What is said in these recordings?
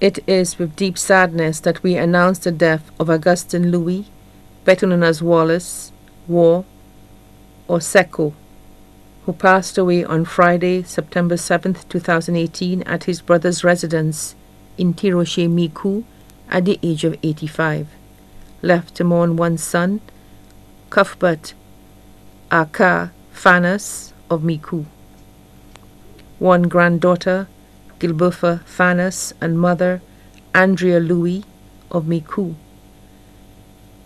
It is with deep sadness that we announce the death of Augustin Louis, better known as Wallace, War, or Seco, who passed away on Friday, September 7, 2018, at his brother's residence in Ti Rocher Micoud at the age of 85. Left to mourn one son, Cuthbert Aka Fanas of Micoud, one granddaughter, Gilbertha Fanas, and mother, Andrea Louis of Micoud,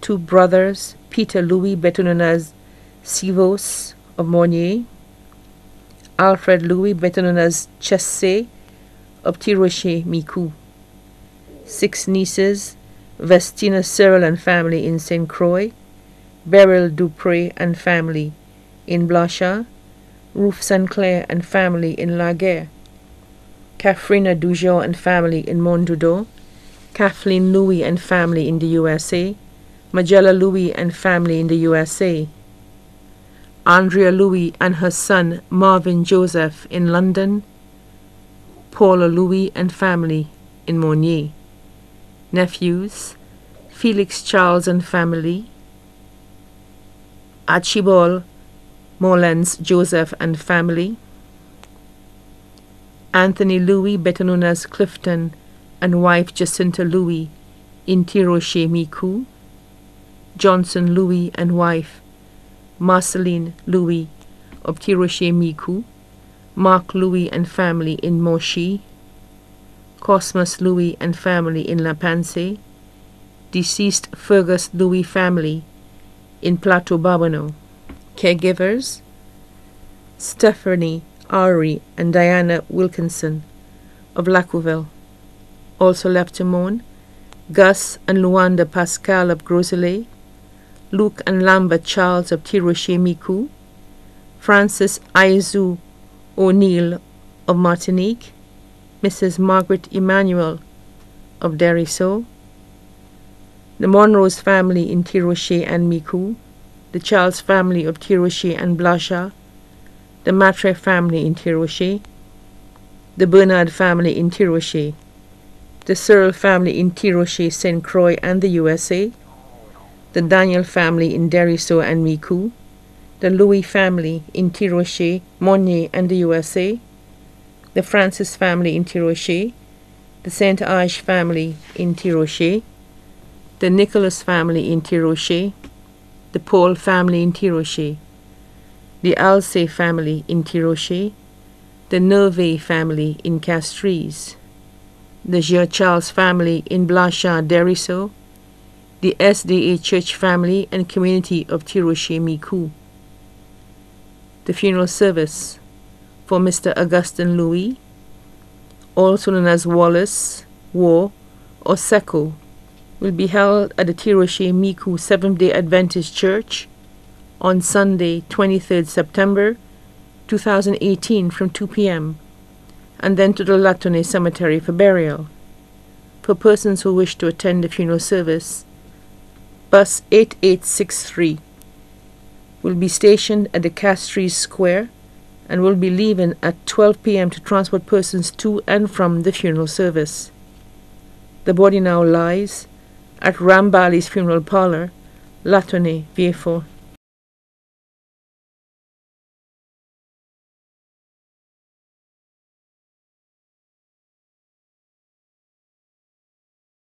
two brothers, Peter Louis, better known as Sivos of Mornier, Alfred Louis, better known as Chesse of Ti Rocher Micoud, six nieces, Vestina Cyril and family in St. Croix, Beryl Dupre and family in Blanchard, Ruth Sinclair and family in Laguerre, Katharina Dujon and family in Mondudor, Kathleen Louis and family in the USA, Magella Louis and family in the USA, Andrea Louis and her son Marvin Joseph in London, Paula Louis and family in Mornier, nephews Felix Charles and family, Archibald Morlands Joseph and family, Anthony Louis, better known as Clifton, and wife Jacinta Louis in Ti Rocher Micoud, Johnson Louis and wife Marceline Louis of Ti Rocher Micoud, Mark Louis and family in Monchy, Cosmas Louis and family in La Panse, deceased Fergus Louis family in Plateau Barbonneau. Caregivers Stephanie Ari and Diana Wilkinson of Lacouville. Also left to mourn Gus and Luanda Pascal of Gros Islet, Luke and Lambert Charles of Ti Rocher Micoud, Francis Aizu O'Neill of Martinique, Mrs. Margaret Emmanuel of Desruisseaux, the Monrose family in Ti Rocher and Micoud, the Charles family of Ti Rocher and Blanchard, the Matre family in Ti Rocher, the Bernard family in Ti Rocher, the Searle family in Ti Rocher, St. Croix and the USA, the Daniel family in Desruisseaux and Micoud, the Louis family in Ti Rocher, Mornier and the USA, the Francis family in Ti Rocher, the Saint Ange family in Ti Rocher, the Nicholas family in Ti Rocher, the Paul family in Ti Rocher, the Alce family in Ti Rocher, the Nerve family in Castries, the Jean Charles family in Blanchard Desruisseaux, the SDA Church family and community of Ti Rocher Micoud. The funeral service for Mr. Augustin Louis, also known as Wallace, War, or Seco, will be held at the Ti Rocher Micoud Seventh day Adventist Church on Sunday, 23rd September 2018 from 2 p.m., and then to the Latone Cemetery for burial. For persons who wish to attend the funeral service, bus 8863 will be stationed at the Castries Square and will be leaving at 12 p.m. to transport persons to and from the funeral service. The body now lies at Rambali's funeral parlor, Latone, Vieux